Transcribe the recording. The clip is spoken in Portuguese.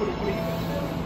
ブ